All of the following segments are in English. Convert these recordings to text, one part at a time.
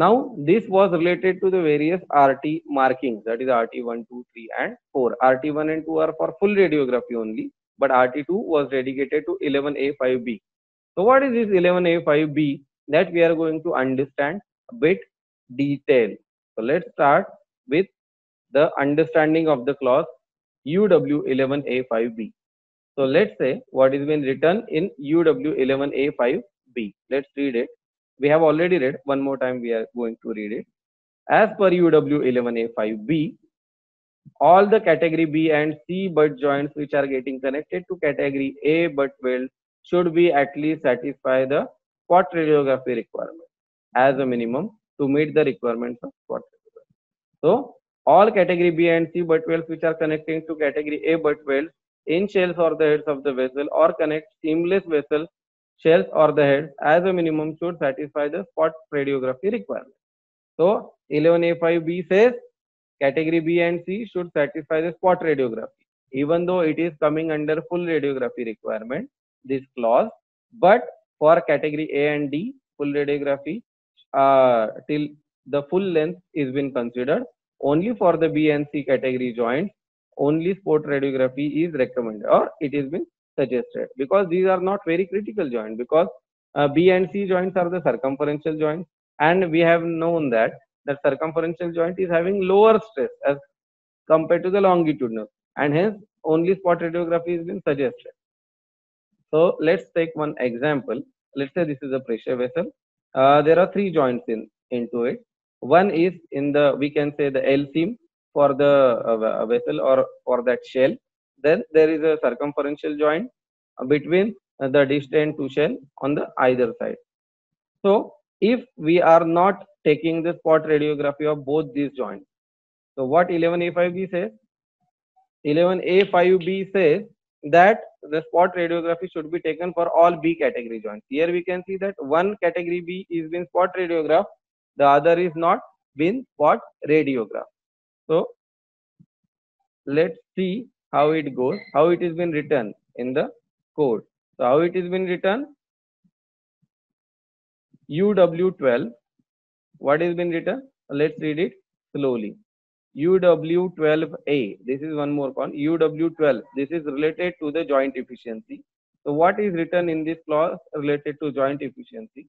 Now, this was related to the various RT markings, that is RT 1, 2, 3, and 4. RT 1 and 2 are for full radiography only, but RT 2 was dedicated to 11A5B. So, what is this 11A5B? That we are going to understand a bit detail. So, let's start with the understanding of the clause UW11A5B. So, let's say what is been written in UW11A5B. Let's read it we have already read one more time we are going to read it as per uw 11a5b all the category b and c butt joints which are getting connected to category a butt weld should be at least satisfy the spot radiography requirement as a minimum to meet the requirements of radiography. So all category B and C butt welds which are connecting to category A butt welds in shells or the heads of the vessel or connect seamless vessels shells or the heads as a minimum should satisfy the spot radiography requirement. So 11A5B says category B and C should satisfy the spot radiography even though it is coming under full radiography requirement this clause but for category A and D full radiography uh, till the full length is been considered only for the B and C category joints only spot radiography is recommended or it is been suggested because these are not very critical joints because uh, B and C joints are the circumferential joints and we have known that the circumferential joint is having lower stress as compared to the longitudinal and hence only spot radiography is been suggested. So let's take one example. Let's say this is a pressure vessel. Uh, there are three joints in into it. One is in the we can say the L seam for the uh, vessel or for that shell then there is a circumferential joint uh, between uh, the distant two shell on the either side. So if we are not taking the spot radiography of both these joints, so what 11A5B says? 11A5B says that the spot radiography should be taken for all B category joints. Here we can see that one category B is been spot radiograph, the other is not been spot radiograph. So let's see how it goes, how it has been written in the code. So how it has been written? UW12. What has been written? Let's read it slowly. UW12A. This is one more call. UW12. This is related to the joint efficiency. So what is written in this clause related to joint efficiency?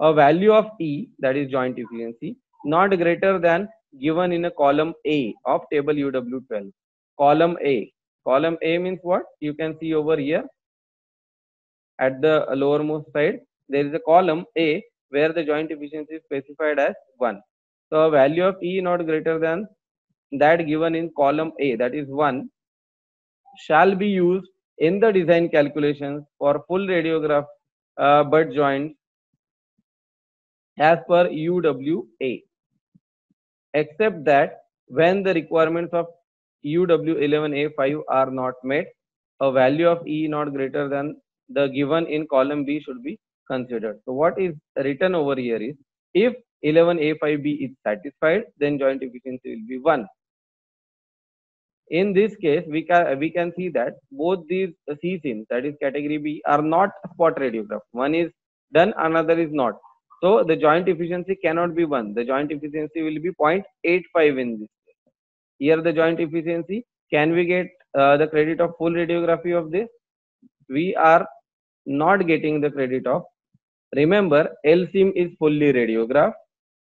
A value of E, that is joint efficiency, not greater than given in a column A of table UW12 column A. Column A means what? You can see over here at the lowermost side, there is a column A where the joint efficiency is specified as 1. So value of E not greater than that given in column A, that is 1, shall be used in the design calculations for full radiograph uh, butt joints as per UWA, except that when the requirements of UW11A5 are not met, a value of E not greater than the given in column B should be considered. So what is written over here is if 11A5B is satisfied, then joint efficiency will be 1. In this case, we can we can see that both these C seams, that is category B, are not spot radiograph. One is done, another is not. So the joint efficiency cannot be 1. The joint efficiency will be 0.85 in this here the joint efficiency. Can we get uh, the credit of full radiography of this? We are not getting the credit of. Remember l seam is fully radiograph,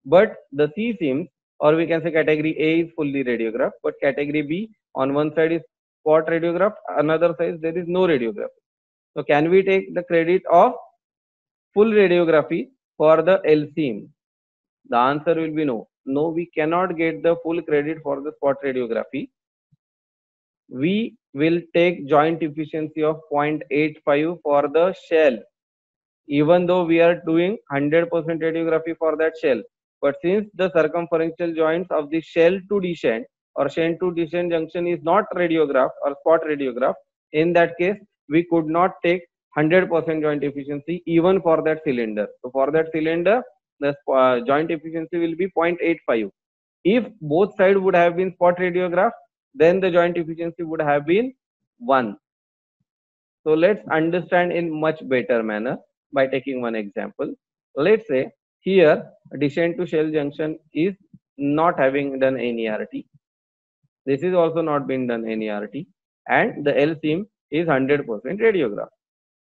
but the c seams or we can say category a is fully radiograph, but category b on one side is spot radiograph another side there is no radiograph. so can we take the credit of full radiography for the l seam the answer will be no no we cannot get the full credit for the spot radiography. We will take joint efficiency of 0.85 for the shell even though we are doing 100% radiography for that shell. But since the circumferential joints of the shell to dish end or shell to dish end junction is not radiograph or spot radiograph in that case we could not take 100% joint efficiency even for that cylinder. So for that cylinder the uh, joint efficiency will be 0.85. If both sides would have been spot radiograph, then the joint efficiency would have been 1. So let's understand in much better manner by taking one example. Let's say here dish end to shell junction is not having done any RT. This is also not been done any RT and the L seam is 100% radiograph.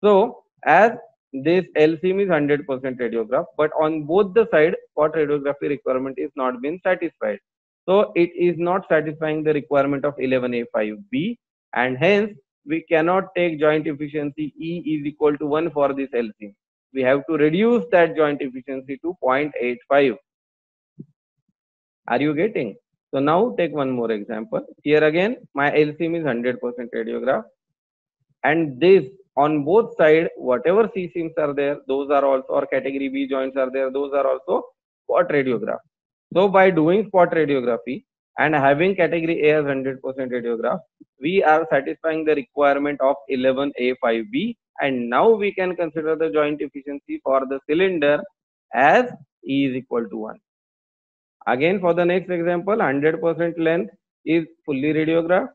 So as this L seam is 100% radiograph, but on both the side spot radiography requirement is not been satisfied. So it is not satisfying the requirement of 11A5B and hence we cannot take joint efficiency E is equal to 1 for this L seam. We have to reduce that joint efficiency to 0.85. Are you getting? So now take one more example. Here again, my L seam is 100% radiograph. And this on both side whatever C seams are there, those are also, or category B joints are there, those are also spot radiograph. So by doing spot radiography and having category A as 100% radiograph, we are satisfying the requirement of 11A5B and now we can consider the joint efficiency for the cylinder as E is equal to 1. Again for the next example 100% length is fully radiograph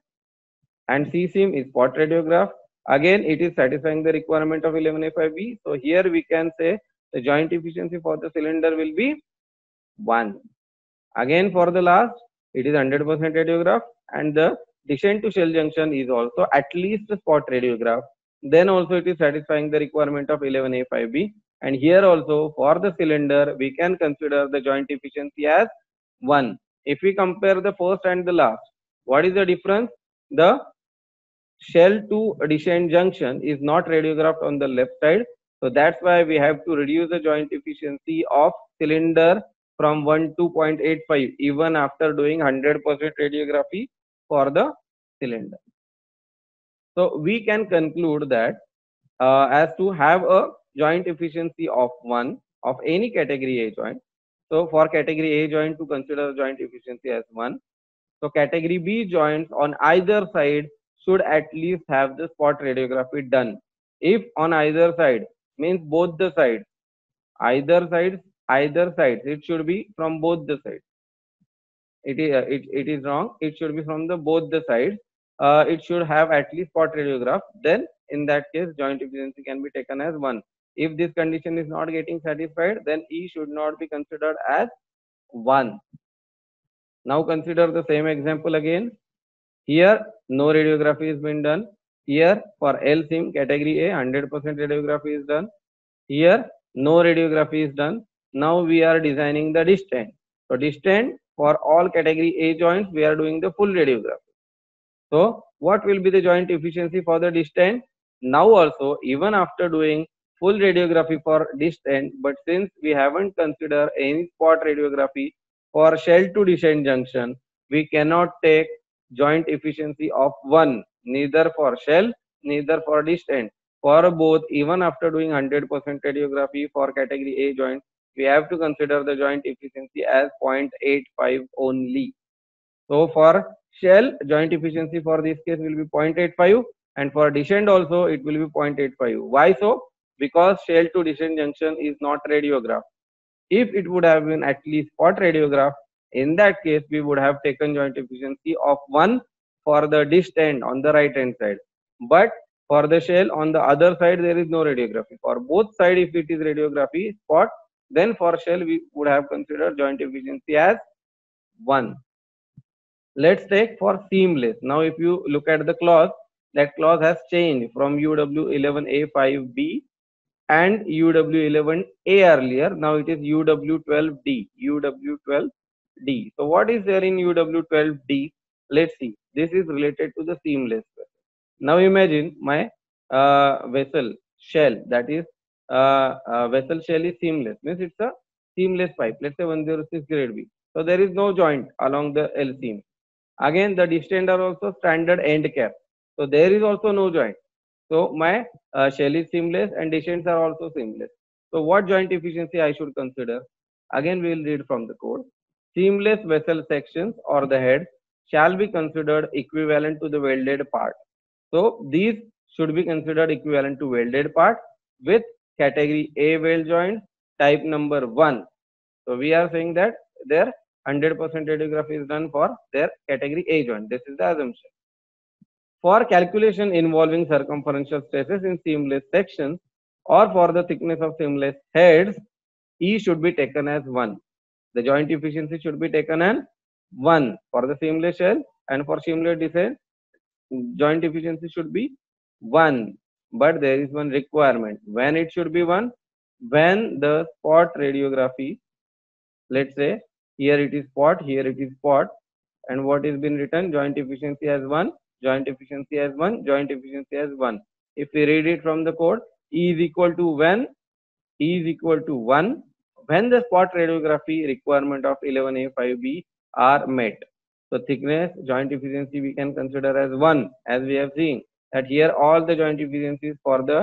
and C seam is spot radiograph. Again it is satisfying the requirement of 11A5B. So here we can say the joint efficiency for the cylinder will be 1. Again for the last it is 100% radiograph and the dish end to shell junction is also at least spot radiograph. Then also it is satisfying the requirement of 11A5B and here also for the cylinder we can consider the joint efficiency as 1 if we compare the first and the last what is the difference the shell to dish end junction is not radiographed on the left side so that's why we have to reduce the joint efficiency of cylinder from 1 to 0.85 even after doing 100% radiography for the cylinder so we can conclude that uh, as to have a joint efficiency of 1 of any category A joint. So for category A joint to consider joint efficiency as 1. So category B joints on either side should at least have the spot radiography done. If on either side means both the sides, either sides, either sides, it should be from both the sides. It is, it, it is wrong. It should be from the both the sides. Uh, it should have at least spot radiograph. Then in that case, joint efficiency can be taken as 1. If this condition is not getting satisfied, then E should not be considered as 1. Now consider the same example again. Here, no radiography has been done. Here, for L seam category A, 100% radiography is done. Here, no radiography is done. Now we are designing the dish end. So dish end for all category A joints, we are doing the full radiography. So what will be the joint efficiency for the dish end? Now also, even after doing full radiography for dish end, but since we haven't considered any spot radiography for shell to dish end junction, we cannot take joint efficiency of 1, neither for shell, neither for dish end. For both, even after doing 100% radiography for category A joint, we have to consider the joint efficiency as 0.85 only. So for shell, joint efficiency for this case will be 0.85 and for dish end also it will be 0.85. Why so? because shell to dish end junction is not radiograph. If it would have been at least spot radiograph, in that case we would have taken joint efficiency of 1 for the dish end on the right hand side. But for the shell on the other side there is no radiography. For both side if it is radiography spot, then for shell we would have considered joint efficiency as 1. Let's take for seamless. Now if you look at the clause, that clause has changed from UW11A5B and UW11A earlier. Now it is UW12D. UW12D. So what is there in UW12D? Let's see. This is related to the seamless vessel. Now imagine my uh, vessel shell that is uh, uh, vessel shell is seamless means it's a seamless pipe let's say 106 grade B. So there is no joint along the L seam. Again the dish end are also standard end cap. So there is also no joint. So my uh, shell is seamless and dish ends are also seamless. So what joint efficiency I should consider? Again, we will read from the code. Seamless vessel sections or the heads shall be considered equivalent to the welded part. So these should be considered equivalent to welded part with category A weld joint type number 1. So we are saying that their 100% radiography is done for their category A joint. This is the assumption. For calculation involving circumferential stresses in seamless sections or for the thickness of seamless heads, E should be taken as 1. The joint efficiency should be taken as 1 for the seamless shell and for seamless dish end joint efficiency should be 1 but there is one requirement. When it should be 1 when the spot radiography let's say here it is spot here it is spot and what is been written? Joint efficiency as 1 joint efficiency as 1 joint efficiency as 1 if we read it from the code e is equal to when e is equal to 1 when the spot radiography requirement of 11a5b are met so thickness joint efficiency we can consider as 1 as we have seen that here all the joint efficiencies for the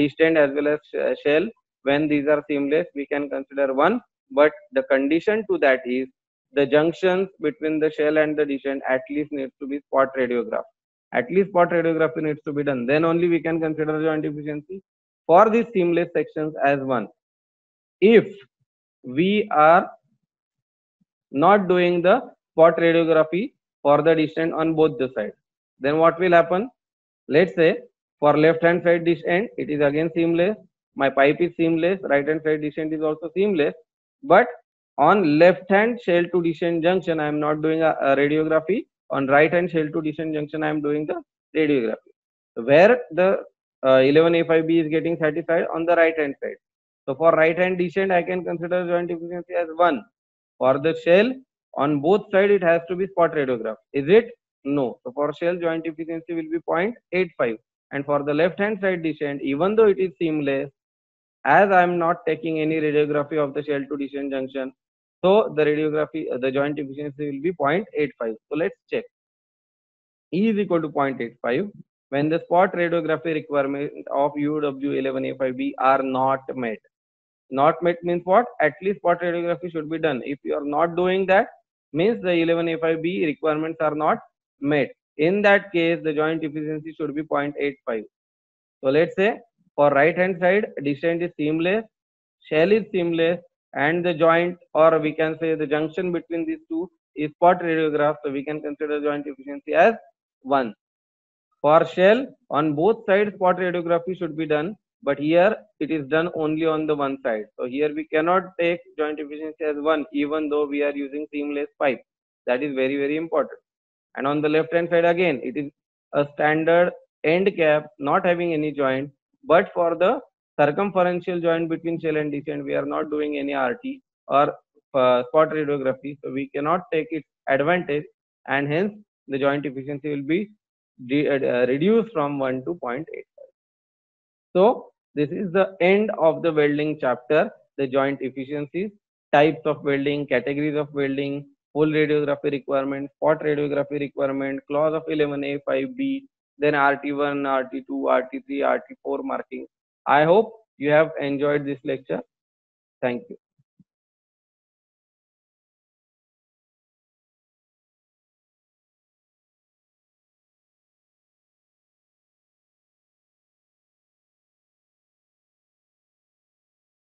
dish end as well as shell when these are seamless we can consider 1 but the condition to that is the junctions between the shell and the dish end at least needs to be spot radiograph. At least spot radiography needs to be done. Then only we can consider joint efficiency for these seamless sections as 1 if we are not doing the spot radiography for the dish end on both the sides. Then what will happen? Let's say for left hand side dish end, it is again seamless. My pipe is seamless. Right hand side dish end is also seamless. But on left hand shell to dish end junction, I am not doing a, a radiography. On right hand shell to dish end junction, I am doing the radiography. Where the uh, 11A5B is getting satisfied on the right hand side. So for right hand dish end, I can consider joint efficiency as 1. For the shell, on both sides it has to be spot radiograph. Is it? No. So for shell joint efficiency will be 0.85 and for the left hand side dish end even though it is seamless as i am not taking any radiography of the shell to dish end junction so the radiography uh, the joint efficiency will be 0.85 so let's check. E is equal to 0.85 when the spot radiography requirement of uw11a5b are not met not met means what at least spot radiography should be done if you are not doing that means the 11A5B requirements are not met. In that case, the joint efficiency should be 0.85. So let's say for right hand side, dish end is seamless, shell is seamless, and the joint or we can say the junction between these two is spot radiograph. So we can consider joint efficiency as 1. For shell, on both sides spot radiography should be done but here it is done only on the one side. So here we cannot take joint efficiency as one even though we are using seamless pipe. That is very very important. And on the left hand side again it is a standard end cap not having any joint. But for the circumferential joint between shell and dish end we are not doing any rt or uh, spot radiography so we cannot take its advantage. And hence the joint efficiency will be uh, reduced from 1 to 0.85 so this is the end of the welding chapter, the joint efficiencies, types of welding, categories of welding, full radiography requirement, spot radiography requirement, clause of 11A, 5B, then RT1, RT2, RT3, RT4 marking. I hope you have enjoyed this lecture. Thank you.